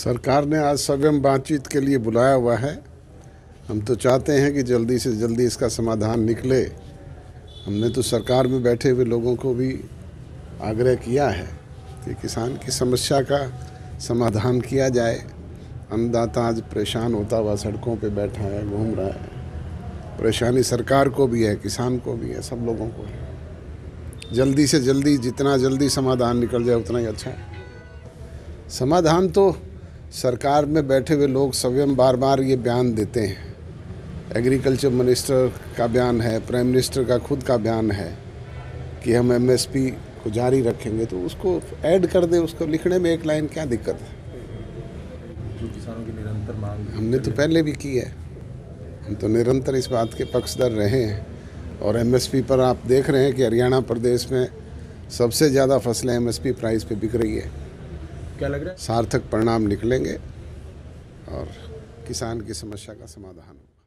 सरकार ने आज स्वयं बातचीत के लिए बुलाया हुआ है। हम तो चाहते हैं कि जल्दी से जल्दी इसका समाधान निकले। हमने तो सरकार में बैठे हुए लोगों को भी आग्रह किया है कि किसान की समस्या का समाधान किया जाए। अन्नदाता आज परेशान होता हुआ सड़कों पे बैठा है, घूम रहा है। परेशानी सरकार को भी है, किसान को भी है, सब लोगों को है। जल्दी से जल्दी, जितना जल्दी समाधान निकल जाए, उतना ही अच्छा है। समाधान तो सरकार में बैठे हुए लोग स्वयं बार बार ये बयान देते हैं। एग्रीकल्चर मिनिस्टर का बयान है प्राइम मिनिस्टर का खुद का बयान है कि हम एमएसपी को जारी रखेंगे तो उसको ऐड कर दे उसको लिखने में एक लाइन क्या दिक्कत है? जो किसानों की निरंतर मांग हमने तो पहले भी की है। हम तो निरंतर इस बात के पक्षधर रहे हैं और एमएसपी पर आप देख रहे हैं कि हरियाणा प्रदेश में सबसे ज़्यादा फ़सलें एमएसपी प्राइस पे बिक रही है। क्या लग रहा है? सार्थक परिणाम निकलेंगे और किसान की समस्या का समाधान होगा।